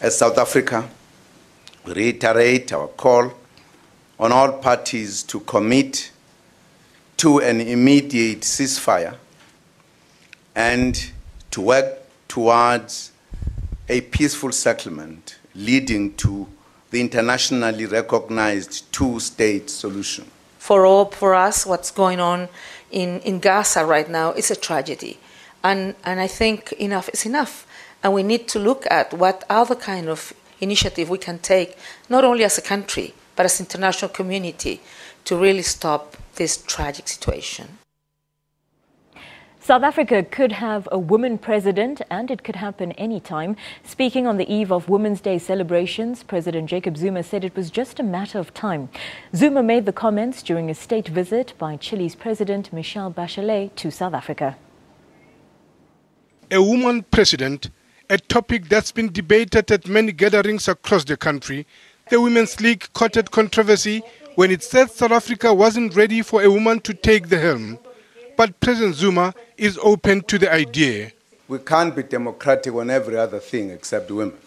As South Africa, we reiterate our call on all parties to commit to an immediate ceasefire and to work towards a peaceful settlement leading to the internationally recognized two state solution. For all, for us, what's going on in, in Gaza right now is a tragedy. And, and I think enough is enough. And we need to look at what other kind of initiative we can take, not only as a country, but as international community, to really stop this tragic situation. South Africa could have a woman president and it could happen anytime. Speaking on the eve of Women's Day celebrations, President Jacob Zuma said it was just a matter of time. Zuma made the comments during a state visit by Chile's President Michelle Bachelet to South Africa. A woman president, a topic that's been debated at many gatherings across the country. The Women's League courted controversy when it said South Africa wasn't ready for a woman to take the helm. But President Zuma is open to the idea. We can't be democratic on every other thing except women.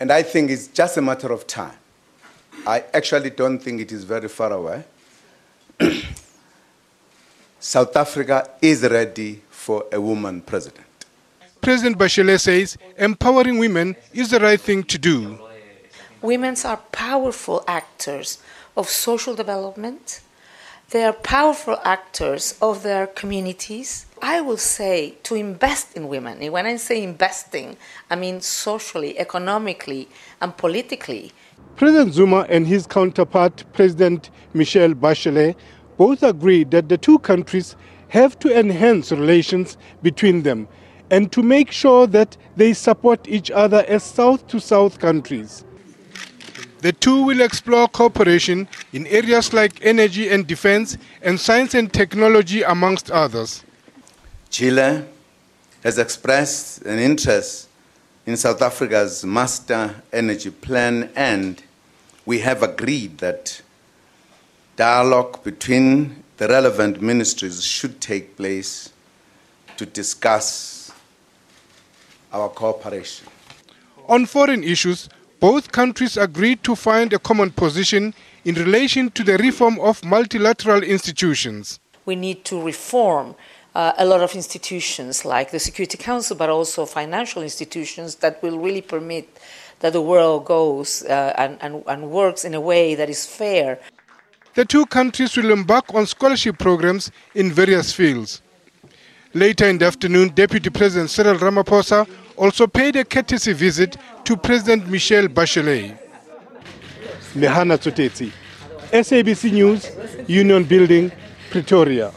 And I think it's just a matter of time. I actually don't think it is very far away. South Africa is ready for a woman president. President Bachelet says empowering women is the right thing to do. Women are powerful actors of social development, they are powerful actors of their communities. I will say to invest in women. And when I say investing, I mean socially, economically, and politically. President Zuma and his counterpart, President Michelle Bachelet, both agreed that the two countries have to enhance relations between them and to make sure that they support each other as South to South countries. The two will explore cooperation in areas like energy and defense and science and technology, amongst others. Chile has expressed an interest in South Africa's master energy plan, and we have agreed that dialogue between the relevant ministries should take place to discuss our cooperation. On foreign issues, both countries agreed to find a common position in relation to the reform of multilateral institutions. We need to reform uh, a lot of institutions like the Security Council, but also financial institutions that will really permit that the world goes uh, and, and, and works in a way that is fair. The two countries will embark on scholarship programs in various fields. Later in the afternoon, Deputy President Cyril Ramaphosa also paid a courtesy visit to President Michelle Bachelet. Mehana Tsotetsi, SABC News, Union Building, Pretoria.